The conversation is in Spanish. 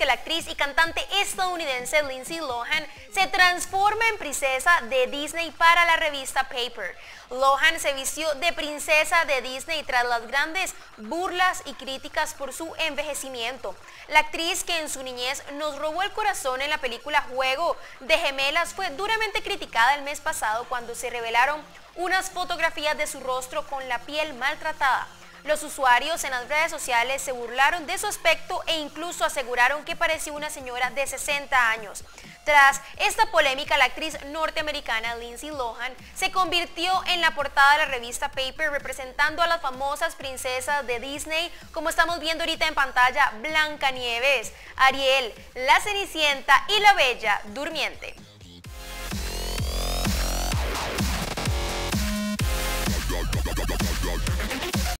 que la actriz y cantante estadounidense Lindsay Lohan se transforma en princesa de Disney para la revista Paper. Lohan se vistió de princesa de Disney tras las grandes burlas y críticas por su envejecimiento. La actriz que en su niñez nos robó el corazón en la película Juego de Gemelas fue duramente criticada el mes pasado cuando se revelaron unas fotografías de su rostro con la piel maltratada. Los usuarios en las redes sociales se burlaron de su aspecto e incluso aseguraron que parecía una señora de 60 años. Tras esta polémica, la actriz norteamericana Lindsay Lohan se convirtió en la portada de la revista Paper representando a las famosas princesas de Disney, como estamos viendo ahorita en pantalla, Blancanieves, Ariel, La Cenicienta y La Bella Durmiente.